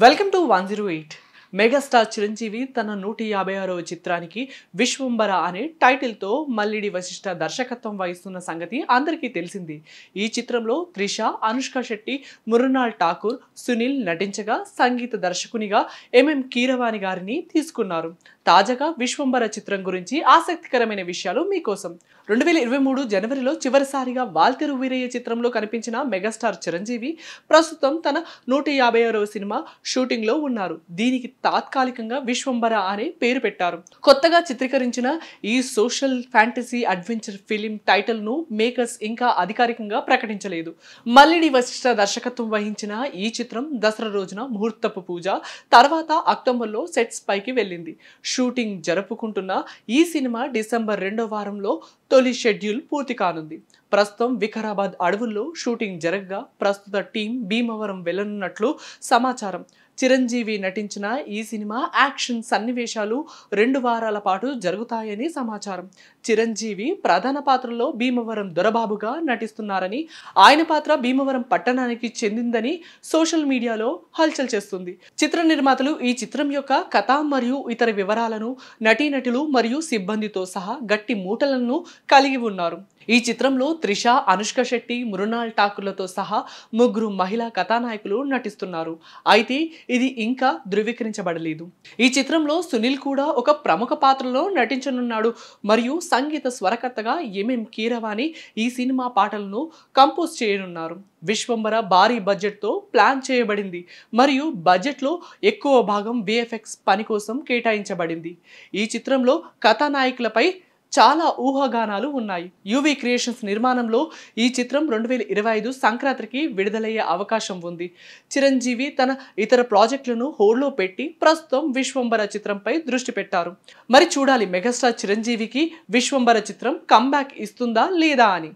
Welcome to 108. Megastar Chiranjeevi తన నూట యాభై ఆరవ చిత్రానికి విశ్వంబర అనే టైటిల్తో మల్లిడి వశిష్ఠ దర్శకత్వం వహిస్తున్న సంగతి అందరికీ తెలిసింది. ఈ చిత్రంలో త్రిష అనుష్క శెట్టి మురునాల్ ఠాకూర్ సునీల్ నటించగా సంగీత దర్శకునిగా ఎంఎం కీరవాణి గారిని తీసుకున్నారు. తాజాగా విశ్వంబర చిత్రం గురించి ఆసక్తికరమైన విషయాలు మీకోసం. రెండు వేల ఇరవై మూడు జనవరిలో చివరిసారిగా వాల్తెరు వీరయ్య చిత్రంలో కనిపించిన మెగాస్టార్ చిరంజీవి ప్రస్తుతం తన నూట యాభై ఆరవ సినిమా షూటింగ్లో ఉన్నారు. దీనికి తాత్కాలికంగా విశ్వంబర అనే పేరు పెట్టారు. కొత్తగా చిత్రీకరించిన ఈ సోషల్ ఫ్యాంటసీ అడ్వెంచర్ ఫిలిం టైటిల్ను మేకర్స్ ఇంకా అధికారికంగా ప్రకటించలేదు. మల్లిడి వశిష్ఠ దర్శకత్వం వహించిన ఈ చిత్రం దసరా రోజున ముహూర్తపు పూజ తర్వాత అక్టోబర్లో సెట్స్ పైకి వెళ్ళింది. షూటింగ్ జరుపుకుంటున్న ఈ సినిమా డిసెంబర్ రెండో వారంలో తొలి షెడ్యూల్ పూర్తి కానుంది. ప్రస్తుతం వికారాబాద్ అడవుల్లో షూటింగ్ జరగగా ప్రస్తుత టీం భీమవరం వెళ్ళనున్నట్లు సమాచారం. చిరంజీవి నటించిన ఈ సినిమా యాక్షన్ సన్నివేశాలు రెండు వారాల పాటు జరుగుతాయని సమాచారం. చిరంజీవి ప్రధాన పాత్రలో భీమవరం దొరబాబుగా నటిస్తున్నారని ఆయన పాత్ర భీమవరం పట్టణానికి చెందిందని సోషల్ మీడియాలో హల్చల్ చేస్తుంది. చిత్ర నిర్మాతలు ఈ చిత్రం యొక్క కథ మరియు ఇతర వివరాలను నటీనటులు మరియు సిబ్బందితో సహా గట్టి మూటలను కలిగి ఉన్నారు. ఈ చిత్రంలో త్రిష అనుష్క శెట్టి మృణాల్ ఠాకూర్లతో సహా ముగ్గురు మహిళా కథానాయకులు నటిస్తున్నారు. అయితే ఇది ఇంకా ధృవీకరించబడలేదు. ఈ చిత్రంలో సునీల్ కూడా ఒక ప్రముఖ పాత్రలో నటించనున్నాడు. మరియు సంగీత స్వరకర్తగా ఎంఎం కీరవాణి ఈ సినిమా పాటలను కంపోజ్ చేయనున్నారు. విశ్వంబర భారీ బడ్జెట్తో ప్లాన్ చేయబడింది. మరియు బడ్జెట్లో ఎక్కువ భాగం విఎఫ్ఎక్స్ పని కోసం కేటాయించబడింది. ఈ చిత్రంలో కథానాయకులపై చాలా ఊహాగానాలు ఉన్నాయి. యూవీ క్రియేషన్స్ నిర్మాణంలో ఈ చిత్రం రెండు వేల ఇరవై ఐదు సంక్రాంతికి విడుదలయ్యే అవకాశం ఉంది. చిరంజీవి తన ఇతర ప్రాజెక్టులను హోల్డ్లో పెట్టి ప్రస్తుతం విశ్వంబర చిత్రంపై దృష్టి పెట్టారు. మరి చూడాలి మెగాస్టార్ చిరంజీవికి విశ్వంబర చిత్రం కంబ్యాక్ ఇస్తుందా లేదా అని.